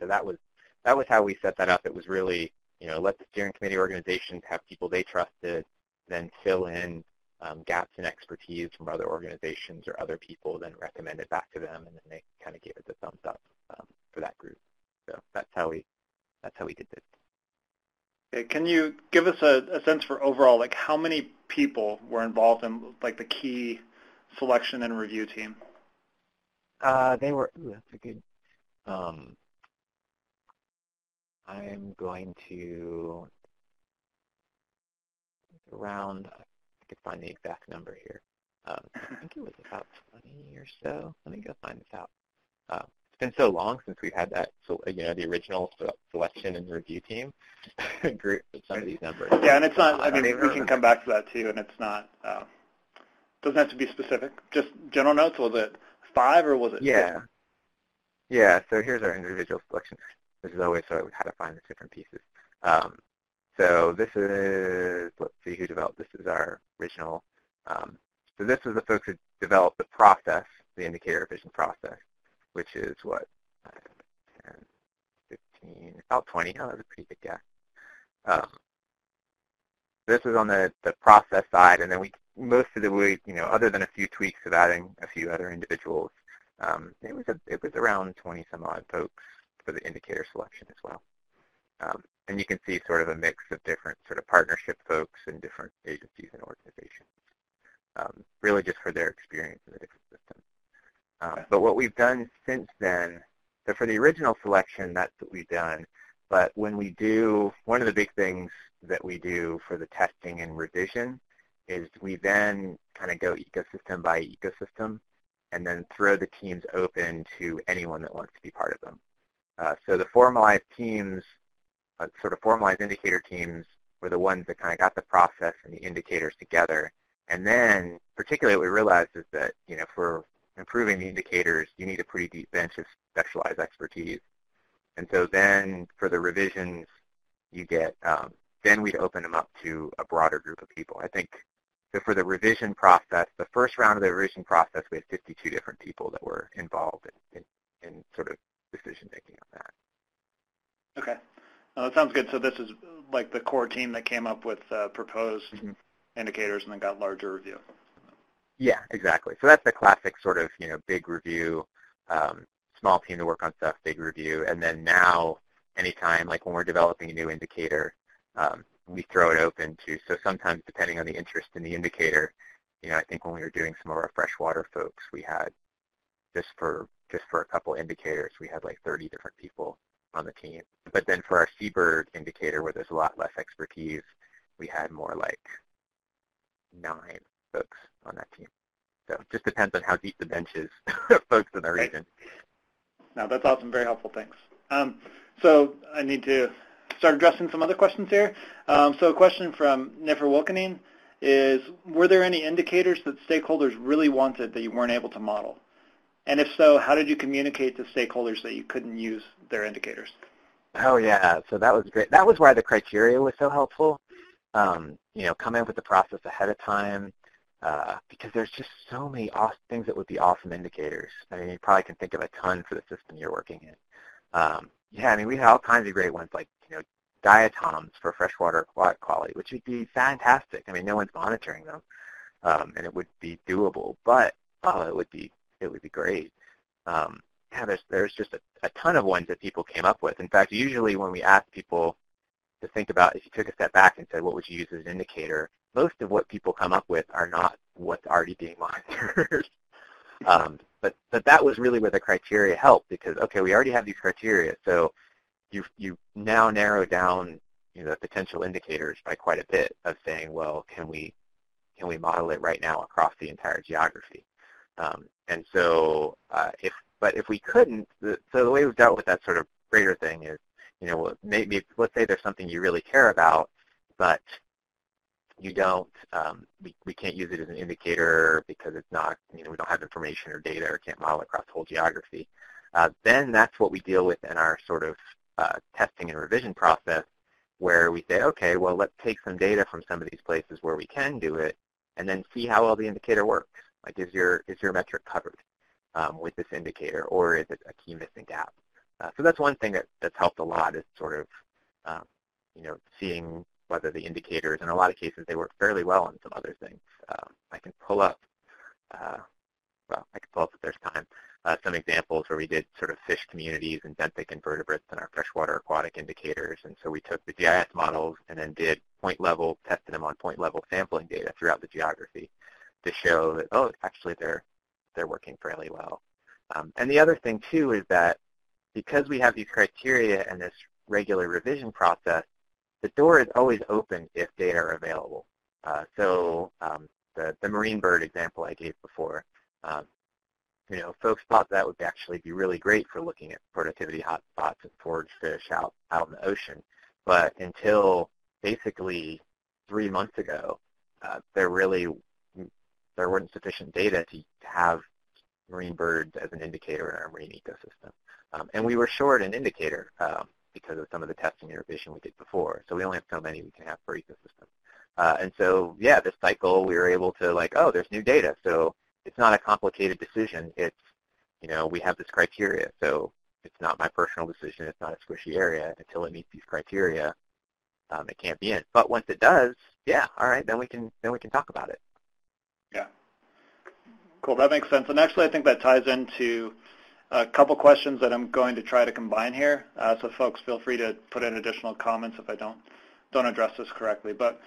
So that was that was how we set that up. It was really, you know, let the steering committee organizations have people they trusted, then fill in um, gaps in expertise from other organizations or other people, then recommend it back to them, and then they kind of gave it the thumbs up um, for that group. So that's how we that's how we did this. Okay, can you give us a, a sense for overall, like how many people were involved in like the key selection and review team? Uh, they were, ooh, that's a good, um, I'm going to, around, I could find the exact number here. Um, I think it was about 20 or so. Let me go find this out. Uh, it's been so long since we've had that, so, you know, the original selection and review team group with some of these numbers. Yeah, and it's not, I mean, we can come back to that too, and it's not, uh, doesn't have to be specific. Just general notes. Was it five or was it? Yeah. Yeah. So here's our individual selection. This is always so how to find the different pieces. Um, so this is let's see who developed. This is our original. Um, so this is the folks who developed the process, the indicator revision process, which is what 10, 15, about 20. Oh, that's a pretty good guess. Um, this is on the, the process side, and then we most of the week, you know, other than a few tweaks of adding a few other individuals, um, it was a, it was around 20 some odd folks for the indicator selection as well. Um, and you can see sort of a mix of different sort of partnership folks and different agencies and organizations, um, really just for their experience in the different systems. Um, but what we've done since then, so for the original selection, that's what we've done. But when we do, one of the big things that we do for the testing and revision is we then kind of go ecosystem by ecosystem and then throw the teams open to anyone that wants to be part of them. Uh, so the formalized teams, uh, sort of formalized indicator teams, were the ones that kind of got the process and the indicators together. And then, particularly what we realized is that, you know, for improving the indicators, you need a pretty deep bench of specialized expertise. And so then for the revisions, you get, um, then we'd open them up to a broader group of people. I think so for the revision process, the first round of the revision process, we had 52 different people that were involved in, in, in sort of decision making on that. Okay. That sounds good. So this is like the core team that came up with uh, proposed mm-hmm. indicators and then got larger review. Yeah, exactly. So that's the classic sort of, you know, big review, um, small team to work on stuff, big review. And then now, anytime, like when we're developing a new indicator, um, we throw it open to. So sometimes, depending on the interest in the indicator, you know, I think when we were doing some of our freshwater folks, we had just for just for a couple indicators, we had like 30 different people on the team. But then for our seabird indicator, where there's a lot less expertise, we had more like nine folks on that team. So it just depends on how deep the bench is, of folks in the region. No, that's awesome. Very helpful. Thanks. Um, so I need to start addressing some other questions here. Um, so a question from Niffer Wilkening is, were there any indicators that stakeholders really wanted that you weren't able to model? And if so, how did you communicate to stakeholders that you couldn't use their indicators? Oh yeah, so that was great. That was why the criteria was so helpful. Um, you know, come up with the process ahead of time, uh, because there's just so many awesome things that would be awesome indicators. I mean, you probably can think of a ton for the system you're working in. Um, yeah, I mean, we had all kinds of great ones like, you know, diatoms for freshwater water quality, which would be fantastic. I mean, no one's monitoring them, um, and it would be doable, but oh, it would be it would be great. Um, yeah, there's there's just a, a ton of ones that people came up with. In fact, usually when we ask people to think about, if you took a step back and said, what would you use as an indicator, most of what people come up with are not what's already being monitored. um, but but that was really where the criteria helped because okay, we already have these criteria, so you you now narrow down you know the potential indicators by quite a bit of saying, well, can we can we model it right now across the entire geography? Um, and so uh, if but if we couldn't, the, so the way we've dealt with that sort of greater thing is, you know, maybe let's say there's something you really care about, but you don't, um, we, we can't use it as an indicator because it's not, you know, we don't have information or data or can't model across whole geography. Uh, then that's what we deal with in our sort of uh, testing and revision process where we say, okay, well, let's take some data from some of these places where we can do it and then see how well the indicator works. Like, is your, is your metric covered um, with this indicator or is it a key missing gap? Uh, so that's one thing that, that's helped a lot is sort of, um, you know, seeing whether the indicators, in a lot of cases, they work fairly well on some other things. Um, I can pull up, uh, well, I can pull up if there's time, uh, some examples where we did sort of fish communities and benthic invertebrates in our freshwater aquatic indicators. And so we took the GIS models and then did point level, tested them on point level sampling data throughout the geography to show that, oh, actually they're, they're working fairly well. Um, and the other thing, too, is that because we have these criteria and this regular revision process, the door is always open if data are available. Uh, so um, the, the marine bird example I gave before, um, you know, folks thought that would actually be really great for looking at productivity hotspots and forage fish out, out in the ocean. But until basically three months ago, uh, there really there wasn't sufficient data to have marine birds as an indicator in our marine ecosystem. Um, and we were short an indicator. Um, because of some of the testing and revision we did before. So we only have so many we can have per ecosystem. Uh, and so, yeah, this cycle we were able to like, oh, there's new data. So it's not a complicated decision. It's, you know, we have this criteria. So it's not my personal decision. It's not a squishy area. Until it meets these criteria, um, it can't be in. But once it does, yeah, all right, then we can then we can talk about it. Cool. That makes sense. And actually, I think that ties into a couple questions that I'm going to try to combine here. Uh, so folks, feel free to put in additional comments if I don't don't address this correctly. But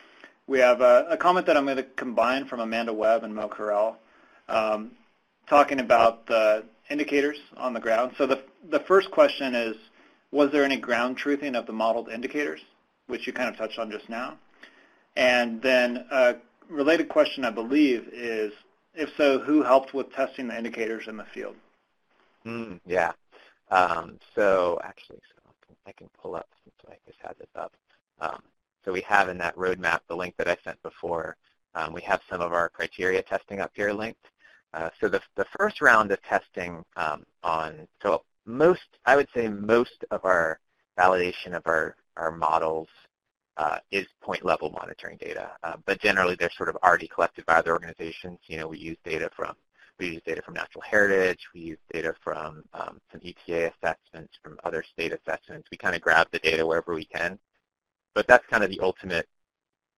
we have a, a comment that I'm going to combine from Amanda Webb and Mo Carell, um, talking about the indicators on the ground. So the the first question is, was there any ground truthing of the modeled indicators, which you kind of touched on just now? And then a related question, I believe, is if so, who helped with testing the indicators in the field? Mm, yeah. Um, so actually, so I can pull up since I just had this up. Um, so we have in that roadmap the link that I sent before. Um, we have some of our criteria testing up here linked. Uh, so the, the first round of testing um, on, so most, I would say most of our validation of our, our models uh, is point level monitoring data. Uh, but generally they're sort of already collected by other organizations. You know, we use data from we use data from natural heritage. We use data from um, some EPA assessments, from other state assessments. We kind of grab the data wherever we can. But that's kind of the ultimate,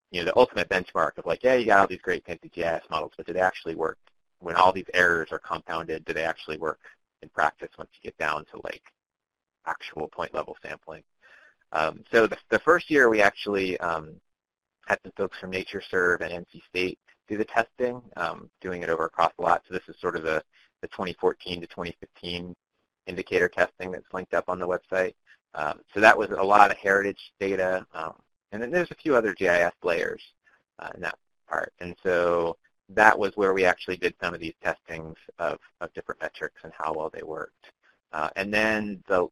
you know, the ultimate benchmark of like, yeah, you got all these great fancy GIS models, but do they actually work? When all these errors are compounded, do they actually work in practice once you get down to like actual point level sampling? Um, so the, the, first year we actually um, had some folks from NatureServe and NC State do the testing, um, doing it over across a lot. So this is sort of the, the 2014 to 2015 indicator testing that's linked up on the website. Um, so that was a lot of heritage data, um, and then there's a few other GIS layers uh, in that part. And so that was where we actually did some of these testings of, of different metrics and how well they worked. Uh, and then the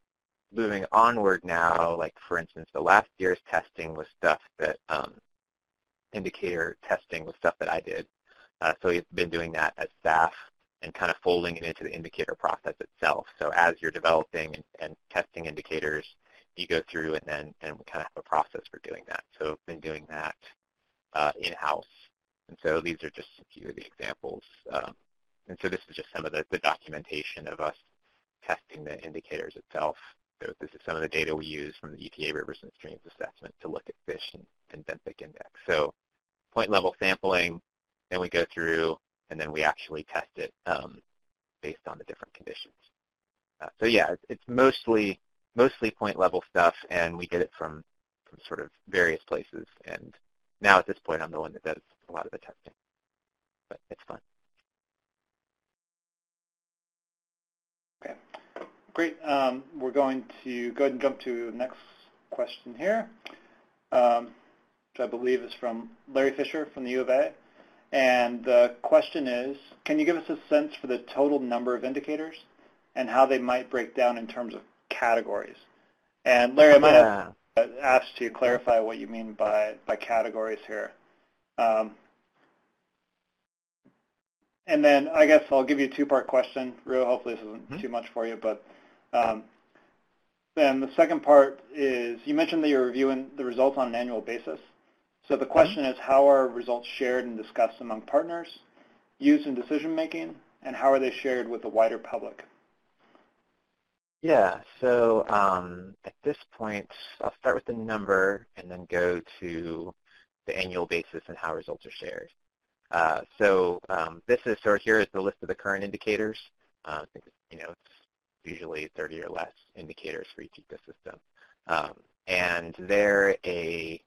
moving onward now, like for instance, the last year's testing was stuff that um, indicator testing was stuff that I did. Uh, so we've been doing that as staff and kind of folding it into the indicator process itself. So as you're developing and, and testing indicators, you go through and then and we kind of have a process for doing that. So I've been doing that uh, in-house. And so these are just a few of the examples. Um, and so this is just some of the, the documentation of us testing the indicators itself. So this is some of the data we use from the EPA Rivers and Streams assessment to look at fish and, and benthic index. So point level sampling, then we go through and then we actually test it um, based on the different conditions. Uh, so yeah, it's, it's mostly mostly point level stuff, and we get it from, from sort of various places. And now at this point, I'm the one that does a lot of the testing, but it's fun. Okay, great. Um, we're going to go ahead and jump to the next question here, um, which I believe is from Larry Fisher from the U of A. And the question is, can you give us a sense for the total number of indicators and how they might break down in terms of categories? And Larry, I might have asked to clarify what you mean by, by categories here. Um, and then I guess I'll give you a two-part question. Real, hopefully this isn't mm -hmm. too much for you, but um, then the second part is you mentioned that you're reviewing the results on an annual basis. So the question is, how are results shared and discussed among partners, used in decision making, and how are they shared with the wider public? Yeah, so um, at this point, I'll start with the number and then go to the annual basis and how results are shared. Uh, so um, this is of here is the list of the current indicators. Uh, you know usually 30 or less indicators for each ecosystem, um, and they're a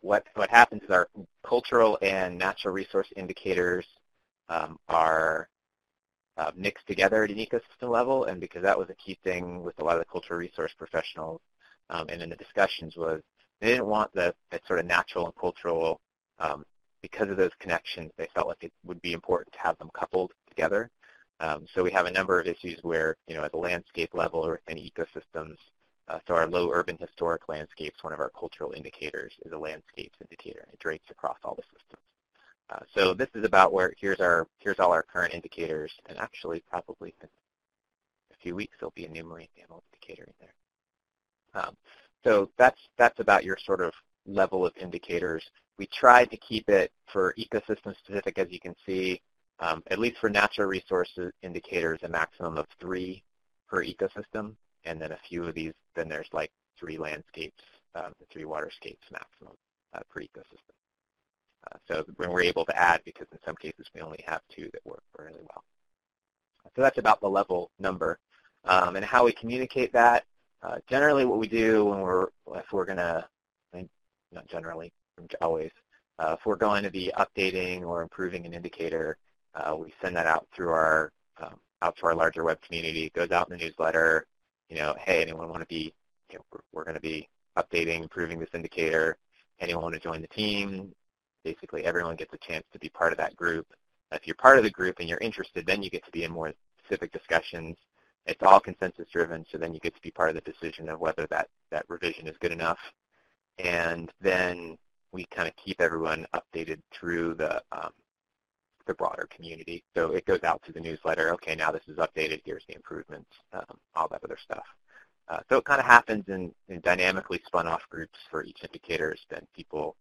what, what happens is our cultural and natural resource indicators um, are uh, mixed together at an ecosystem level, and because that was a key thing with a lot of the cultural resource professionals um, and in the discussions was they didn't want the, sort of natural and cultural, um, because of those connections, they felt like it would be important to have them coupled together. Um, so we have a number of issues where, you know, at the landscape level or within ecosystems, uh, so our low urban historic landscapes, one of our cultural indicators, is a landscapes indicator. It drapes across all the systems. Uh, so this is about where here's our here's all our current indicators, and actually probably in a few weeks there'll be a new marine mammal indicator in there. Um, so that's that's about your sort of level of indicators. We tried to keep it for ecosystem specific, as you can see, um, at least for natural resources indicators, a maximum of three per ecosystem and then a few of these, then there's like three landscapes, um, three waterscapes maximum uh, per ecosystem. Uh, so when we're able to add, because in some cases we only have two that work really well. So that's about the level number. Um, and how we communicate that, uh, generally what we do when we're, if we're going to, not generally, always, uh, if we're going to be updating or improving an indicator, uh, we send that out through our, um, out to our larger web community. It goes out in the newsletter you know, hey, anyone want to be, you know, we're, we're going to be updating, improving this indicator. Anyone want to join the team? Basically, everyone gets a chance to be part of that group. If you're part of the group and you're interested, then you get to be in more specific discussions. It's all consensus driven, so then you get to be part of the decision of whether that, that revision is good enough. And then we kind of keep everyone updated through the um, the broader community. So it goes out to the newsletter, okay, now this is updated, here's the improvements, um, all that other stuff. Uh, so it kind of happens in, in, dynamically spun off groups for each indicator. Then people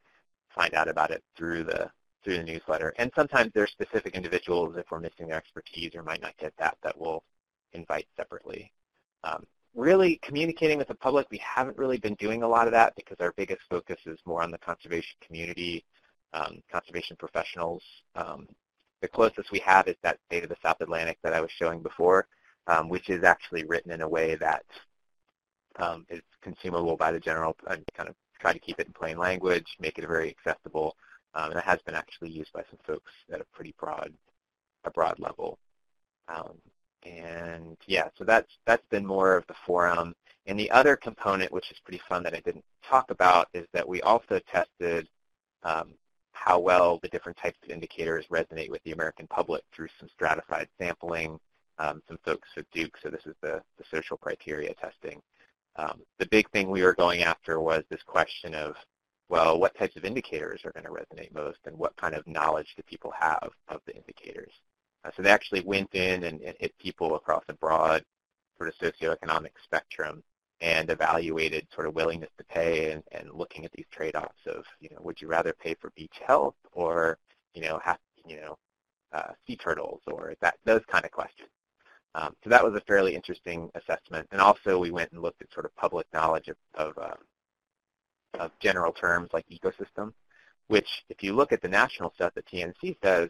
find out about it through the through the newsletter. And sometimes there's specific individuals, if we're missing their expertise or might not get that, that we'll invite separately. Um, really communicating with the public, we haven't really been doing a lot of that because our biggest focus is more on the conservation community, um, conservation professionals, um, the closest we have is that State of the South Atlantic that I was showing before, um, which is actually written in a way that um, is consumable by the general, and kind of try to keep it in plain language, make it very accessible, um, and it has been actually used by some folks at a pretty broad, a broad level. Um, and yeah, so that's that's been more of the forum. And the other component, which is pretty fun that I didn't talk about, is that we also tested um, how well the different types of indicators resonate with the American public through some stratified sampling, um, some folks at Duke, so this is the, the social criteria testing. Um, the big thing we were going after was this question of, well, what types of indicators are going to resonate most and what kind of knowledge do people have of the indicators? Uh, so they actually went in and, and hit people across a broad sort of socioeconomic spectrum and evaluated sort of willingness to pay and, and looking at these trade-offs of, you know, would you rather pay for beach health or, you know, have, you know, uh, sea turtles or that those kind of questions. Um, so that was a fairly interesting assessment. And also we went and looked at sort of public knowledge of, of, uh, of general terms like ecosystem, which if you look at the national stuff that TNC says,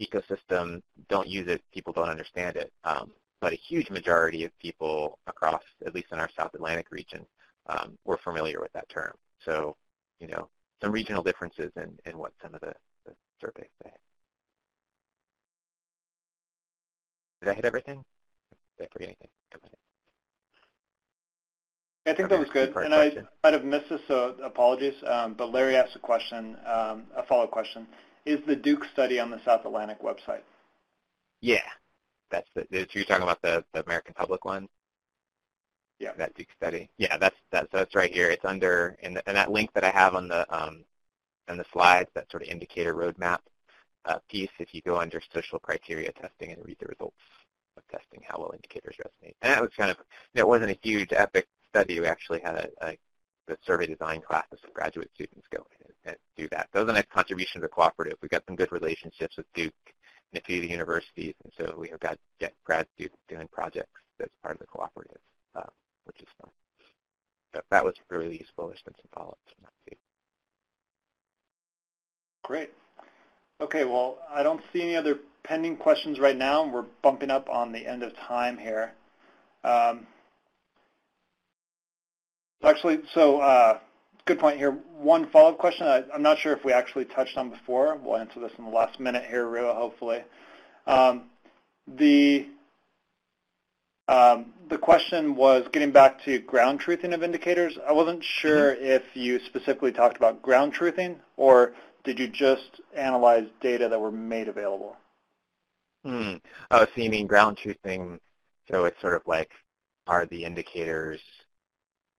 ecosystem, don't use it, people don't understand it. Um, but a huge majority of people across, at least in our South Atlantic region, um, were familiar with that term. So, you know, some regional differences in, in what some of the, the surveys say. Did I hit everything? Did I forget anything? I think that was good, and I might have missed this, so apologies. Um, but Larry asked a question, um, a follow-up question. Is the Duke study on the South Atlantic website? Yeah, that's the. You're talking about the, the American Public one. Yeah. That Duke study. Yeah, that's that's that's right here. It's under and and that link that I have on the um on the slides, that sort of indicator roadmap uh, piece. If you go under social criteria testing and read the results of testing, how well indicators resonate. And that was kind of, you know, it wasn't a huge epic study. We actually had a, a the survey design class of some graduate students go in and, and do that. That was a nice contribution to the cooperative. We got some good relationships with Duke and a few of the universities, and so we have got grad students doing projects as part of the cooperative, uh, which is fun. So that was really useful. There's been some follow-ups from that too. Great. Okay, well, I don't see any other pending questions right now. We're bumping up on the end of time here. Um, actually, so uh, good point here. One follow-up question I, am not sure if we actually touched on before. We'll answer this in the last minute here, Rua, hopefully. Um, the um, the question was getting back to ground truthing of indicators. I wasn't sure mm -hmm. if you specifically talked about ground truthing or did you just analyze data that were made available? Hmm. Oh, so you mean ground truthing, so it's sort of like, are the indicators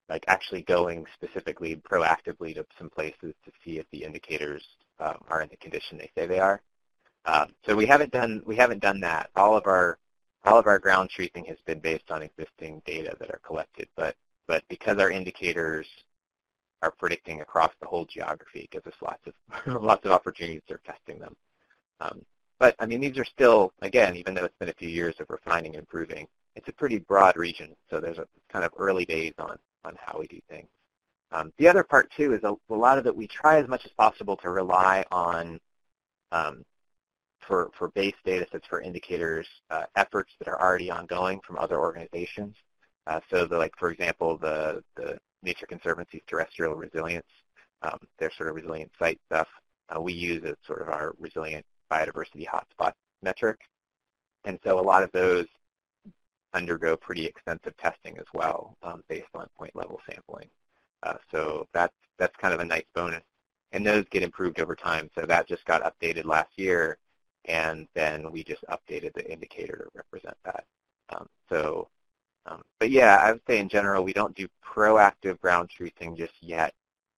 like actually going specifically proactively to some places to see if the indicators um, are in the condition they say they are. Um, so we haven't done we haven't done that. All of our all of our ground truthing has been based on existing data that are collected, but but because our indicators are predicting across the whole geography, it gives us lots of lots of opportunities for testing them. Um, but I mean, these are still again, even though it's been a few years of refining and improving, it's a pretty broad region. So there's a kind of early days on on how we do things. Um, the other part too is a, a, lot of it we try as much as possible to rely on um, for, for base data sets for indicators uh, efforts that are already ongoing from other organizations. Uh, so the, like for example the, the Nature Conservancy's terrestrial resilience, um, their sort of resilient site stuff, uh, we use as sort of our resilient biodiversity hotspot metric. And so a lot of those undergo pretty extensive testing as well um, based on point level sampling. Uh, so that's, that's kind of a nice bonus. And those get improved over time. So that just got updated last year, and then we just updated the indicator to represent that. Um, so, um, but yeah, I would say in general, we don't do proactive ground truthing just yet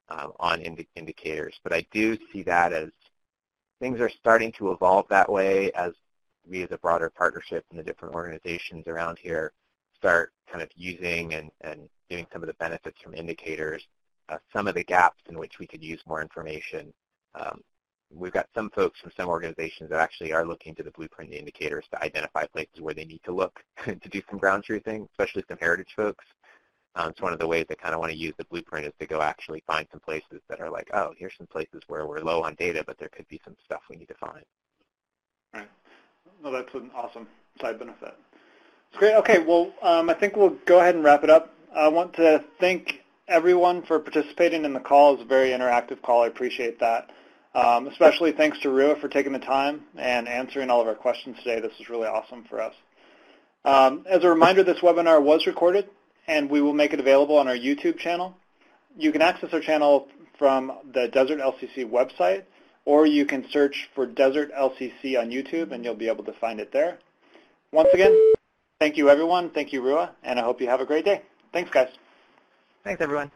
um, on indi indicators. But I do see that as things are starting to evolve that way as we as a broader partnership and the different organizations around here start kind of using and, and doing some of the benefits from indicators, uh, some of the gaps in which we could use more information. Um, we've got some folks from some organizations that actually are looking to the blueprint indicators to identify places where they need to look to do some ground truthing, especially some heritage folks. Um, it's one of the ways they kind of want to use the blueprint is to go actually find some places that are like, oh, here's some places where we're low on data, but there could be some stuff we need to find. Right. Well, that's an awesome side benefit. It's great. Okay, well, um, I think we'll go ahead and wrap it up. I want to thank everyone for participating in the call. It's a very interactive call. I appreciate that. Um, especially thanks to Rua for taking the time and answering all of our questions today. This is really awesome for us. Um, as a reminder, this webinar was recorded, and we will make it available on our YouTube channel. You can access our channel from the Desert LCC website, or you can search for Desert LCC on YouTube, and you'll be able to find it there. Once again, thank you, everyone. Thank you, Rua, and I hope you have a great day. Thanks, guys. Thanks, everyone.